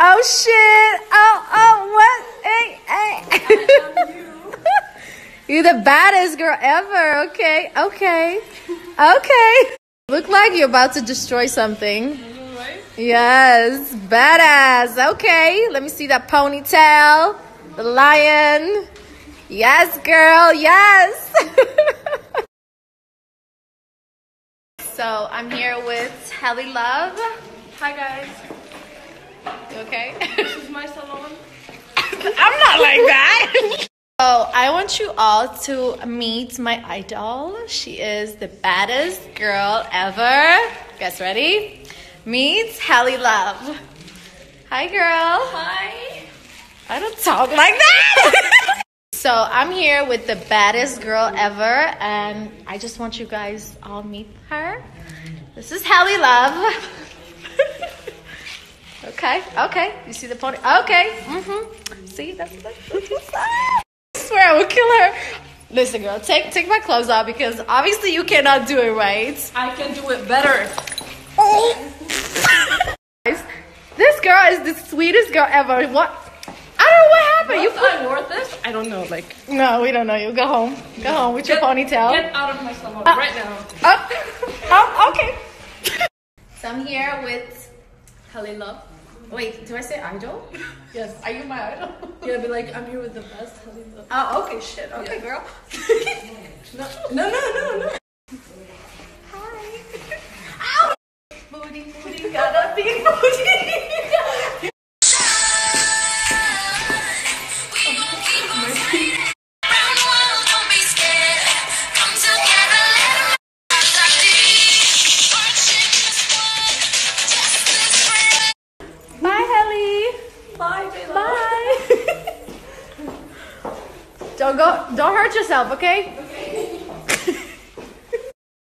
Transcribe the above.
Oh shit! Oh oh what? Hey hey! You're the baddest girl ever. Okay okay okay. Look like you're about to destroy something. Yes, badass. Okay, let me see that ponytail. The lion. Yes, girl. Yes. so I'm here with Helly Luv. Hi guys, okay? this is my salon. I'm not like that. So I want you all to meet my idol. She is the baddest girl ever. Guys, ready? Meet Helly Luv. Hi, girl. Hi. I don't talk like that. so I'm here with the baddest girl ever, and I just want you guys all meet her. This is Helly Luv. Okay, okay. You see the pony? Okay. Mm-hmm. See, that's, that's, that's what's up. I swear I will kill her. Listen, girl, take take my clothes off because obviously you cannot do it right. I can do it better. Oh. Guys, this girl is the sweetest girl ever. What? I don't know what happened. You You put. I wore this? I don't know. Like, No, we don't know you. Go home. Go home with your ponytail. Get out of my salon Ah. right now. Oh, oh, okay. So I'm here with Helly Luv. Wait, do I say idol? Yes. Are you my idol? Yeah, be like, I'm here with the best Helly. Oh, okay, shit. Okay, girl. No, no, no, no, don't go. Don't hurt yourself, okay?